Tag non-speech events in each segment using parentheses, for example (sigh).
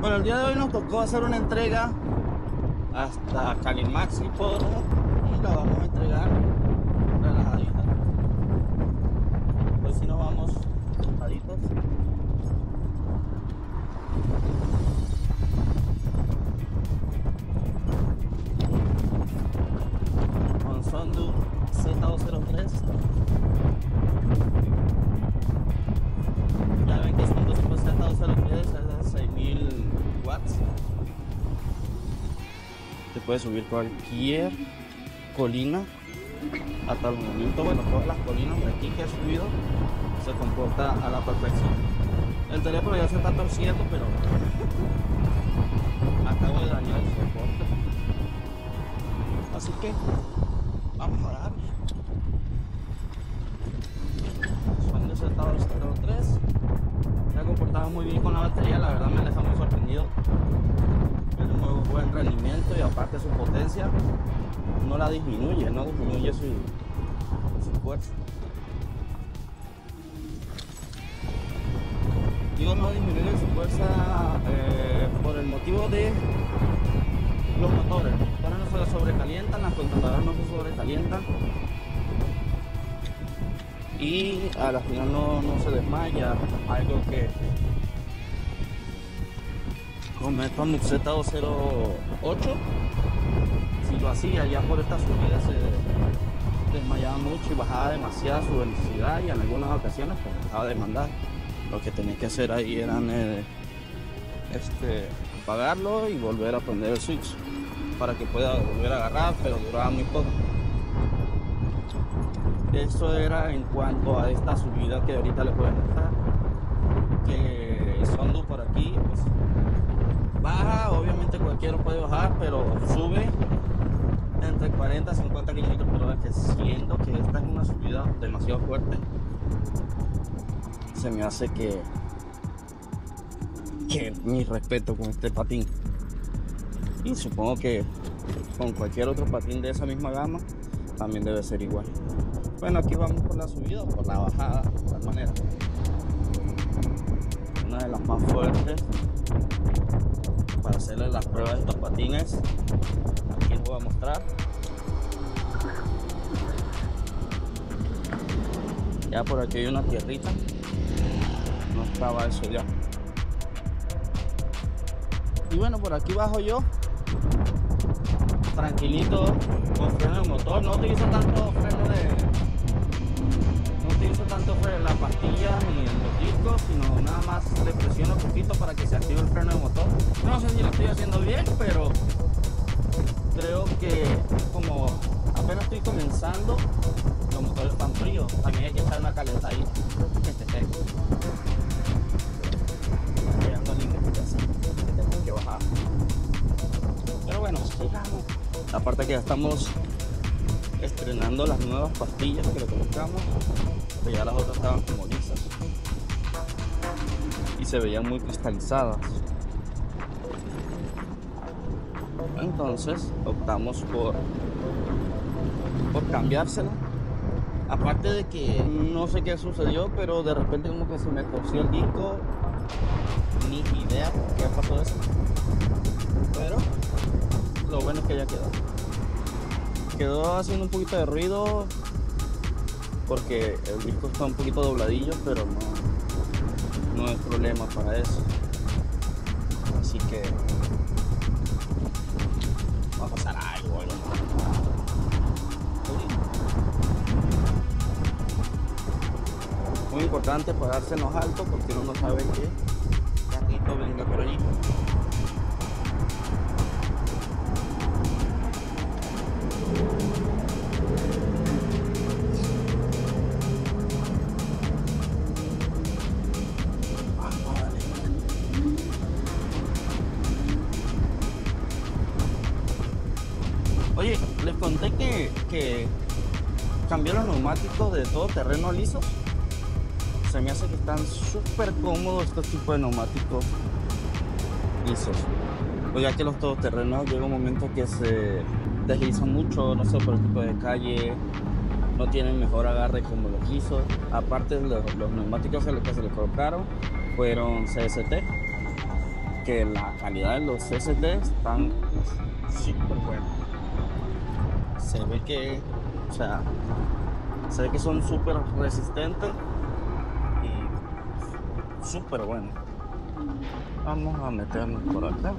Bueno, el día de hoy nos tocó hacer una entrega hasta Calimax y Hipódromo y la vamos a entregar relajadita. Hoy si nos vamos sentaditos. Con Sondu Z203 Te puedes subir cualquier colina. Hasta el momento, bueno, todas las colinas de aquí que he subido se comporta a la perfección. El teléfono ya se está torciendo, pero acabo de dañar el soporte. Así que vamos a darle. Son de Z203 se ha comportado muy bien con la batería, la verdad me ha dejado muy sorprendido. Buen rendimiento y aparte su potencia no la disminuye, no disminuye su, fuerza. Digo no disminuye su fuerza eh, por el motivo de los motores. Los motores no se sobrecalientan, las controladoras no se sobrecalientan y a la final no, no se desmaya, algo que con Meton Z208 si lo hacía ya por esta subida se desmayaba mucho y bajaba demasiado su velocidad y en algunas ocasiones pues dejaba de mandar lo que tenía que hacer ahí era eh, este, apagarlo y volver a prender el switch para que pueda volver a agarrar pero duraba muy poco eso era en cuanto a esta subida que ahorita les voy a mostrar. Que Sondu por aquí, pues baja, obviamente cualquiera puede bajar, pero sube entre 40 y 50 kilómetros por hora, que siento que esta es una subida demasiado fuerte. Se me hace que, que mi respeto con este patín. Y supongo que con cualquier otro patín de esa misma gama también debe ser igual. Bueno, aquí vamos por la subida por la bajada, de tal manera. Una de las más fuertes para hacerle las pruebas de estos patines. Aquí les voy a mostrar. Ya por aquí hay una tierrita. No estaba eso ya. Y bueno, por aquí bajo yo. Tranquilito, con freno de motor. No utilizo tanto freno de, tanto la pastilla ni los discos, sino nada más le presiono un poquito para que se active el freno de motor. No sé si lo estoy haciendo bien, pero creo que como apenas estoy comenzando, los motores están fríos, también hay que echar una calentadita. Que bajar. Pero bueno. Aparte que ya estamos estrenando las nuevas pastillas que le colocamos, que ya las otras estaban como lisas y se veían muy cristalizadas. Entonces optamos por, por cambiársela. Aparte de que no sé qué sucedió, pero de repente como que se me torció el disco. Ni idea qué pasó eso. Pero lo bueno es que ya quedó quedó haciendo un poquito de ruido porque el disco está un poquito dobladillo, pero no, no hay problema para eso. Así que va a pasar algo. Muy importante los alto porque uno no sabe qué carrito venga por allí. Cambió los neumáticos de todo terreno liso. Se me hace que están súper cómodos estos tipos de neumáticos lisos. Pues ya que los todoterrenos llega un momento que se deslizan mucho, no sé, por el tipo de calle, no tienen mejor agarre como los lisos. Aparte, los, los neumáticos que se les colocaron fueron CST. que la calidad de los SSD están súper buenos. Se ve que, o sea, se ve que son súper resistentes y súper buenos. Vamos a meternos por acá.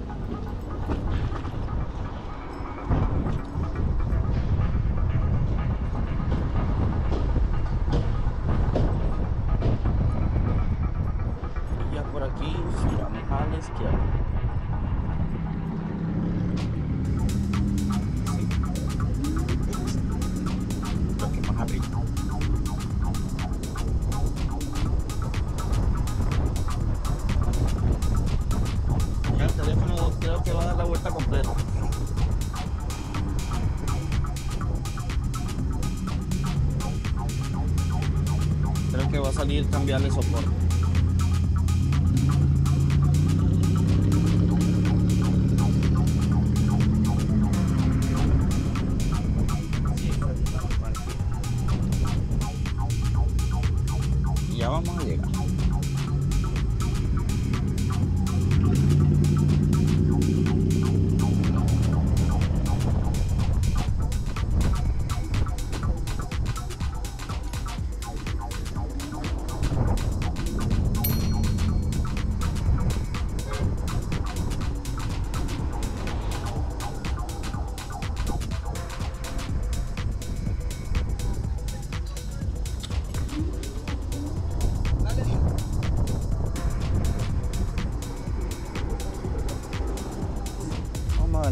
Que va a salir cambiarle soporte.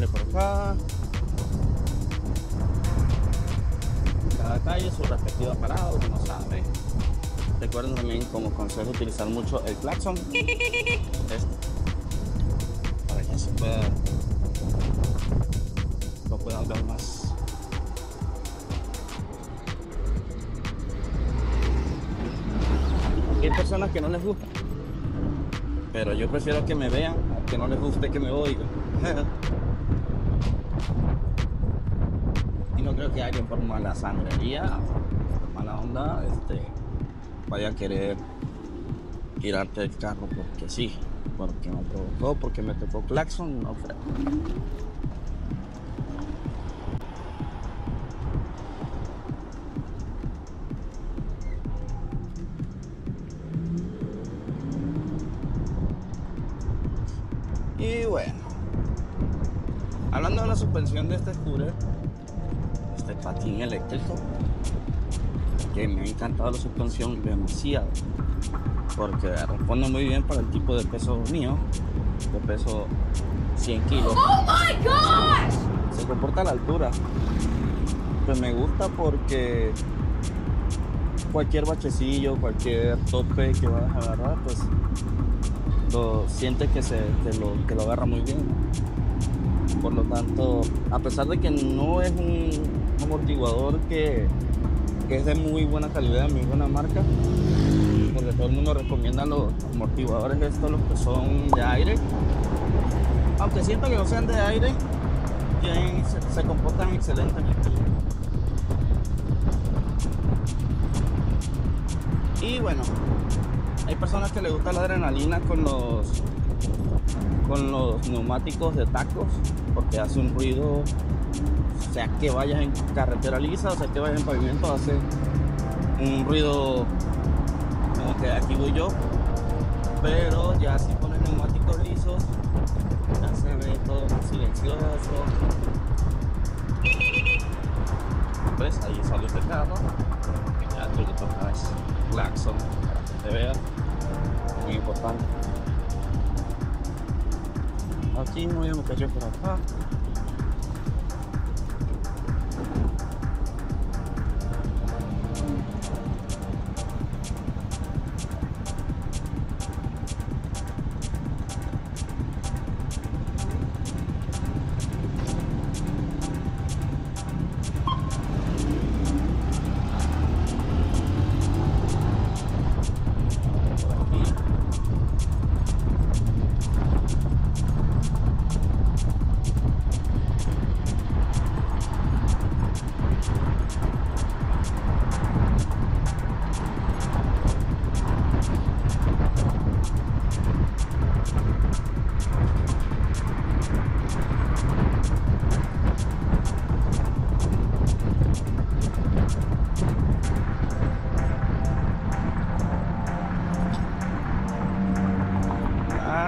Por acá. Cada calle su respectiva parada, uno sabe. Recuerden también como consejo utilizar mucho el claxon. Este, para que se pueda lo puedan ver más. Hay personas que no les gusta. Pero yo prefiero que me vean que no les guste que me oigan. (laughs) y no creo que alguien por mala sangrería, por mala onda, este, vaya a querer tirarte el carro porque sí, porque me provocó, porque me tocó claxon, no creo. Y bueno, hablando de la suspensión de este scooter, este patín eléctrico, que me ha encantado la suspensión demasiado, porque responde muy bien para el tipo de peso mío, de peso 100 kilos. Oh my gosh! Se comporta a la altura. Pues me gusta porque cualquier bachecillo, cualquier tope que vayas a agarrar, pues lo siente que, se, que lo, que lo agarra muy bien. Por lo tanto, a pesar de que no es un amortiguador que, es de muy buena calidad, muy buena marca, porque todo el mundo recomienda los amortiguadores estos, los que son de aire. Aunque siento que no sean de aire, se, se comportan excelentemente. Y bueno, hay personas que les gusta la adrenalina con los con los neumáticos de tacos porque hace un ruido sea que vayas en carretera lisa o sea que vayas en pavimento hace un ruido como que aquí voy yo pero ya si pones neumáticos lisos ya se ve todo silencioso. Pues ahí salió este carro ya tú le tocas claxon para que te vea. Muy importante aquí me voy a meter yo por acá por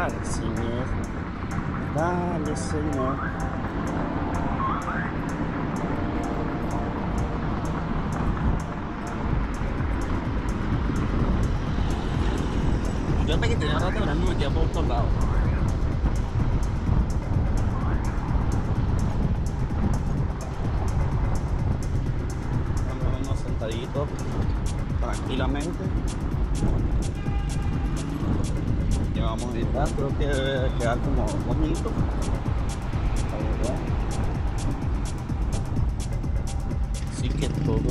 Dale, Señor. Dale, Señor. Llevamos a editar, creo que debe quedar como dos minutos. Así que todo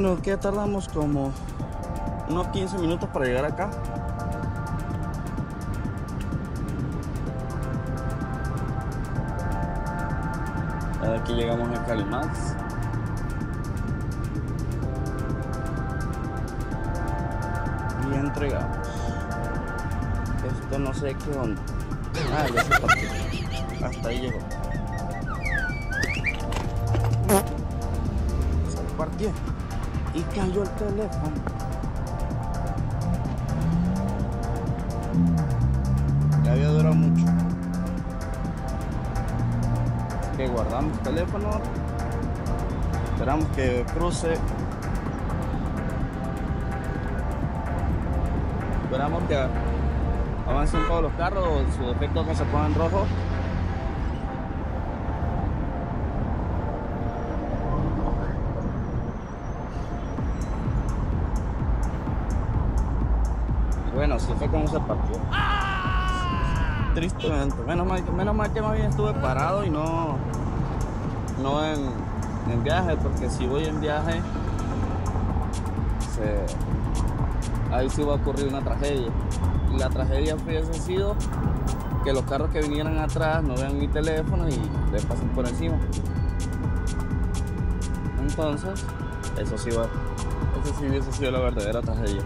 Bueno, que tardamos como unos 15 minutos para llegar acá. Aquí llegamos a Calimax. Y entregamos. Esto no sé qué onda. Ah, ya se partió. Hasta ahí llegó. Se partió y cayó el teléfono. Ya había durado mucho. Así que guardamos el teléfono. Esperamos que cruce. Esperamos que avancen todos los carros, su defecto que se pongan rojo. Y bueno, así fue como se partió. Tristemente. Menos mal, menos mal que más bien estuve parado y no, no en, en viaje, porque si voy en viaje, ahí sí va a ocurrir una tragedia. Y la tragedia hubiese sido que los carros que vinieran atrás no vean mi teléfono y le pasen por encima. Entonces, eso sí va, eso sí hubiese sido la verdadera tragedia.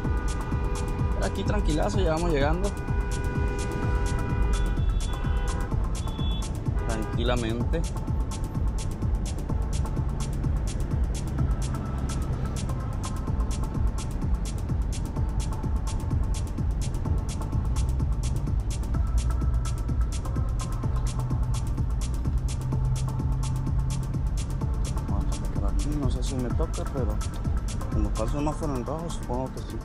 Aquí tranquilazo, ya vamos llegando. Tranquilamente. No sé si me toca, pero como está el semáforo en rojo, supongo que sí.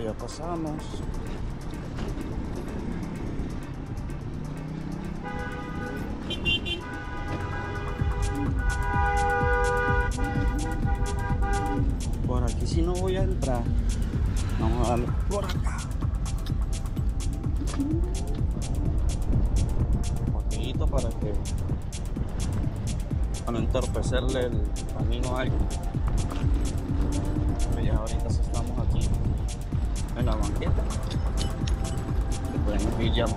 Ya pasamos. Por aquí si no voy a entrar. Vamos a darle por acá. Un poquito para que para no entorpecerle el camino a alguien. Ya ahorita aquí Kan dah bangkit? Jam.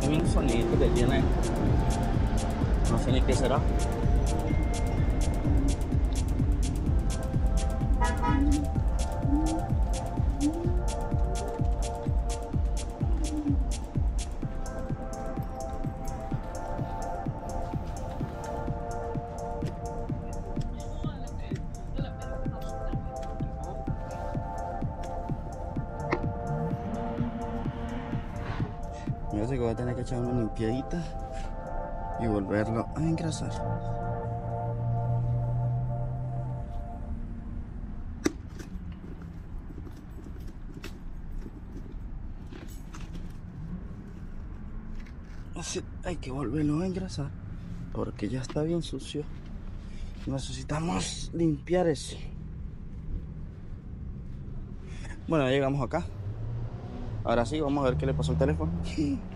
I ni tu dah jalan Masa ni kes dah. Thank you. Limpiadita y volverlo a engrasar. Así hay que volverlo a engrasar porque ya está bien sucio. Necesitamos limpiar eso. Bueno, ya llegamos acá. Ahora sí, vamos a ver qué le pasó al teléfono. (laughs)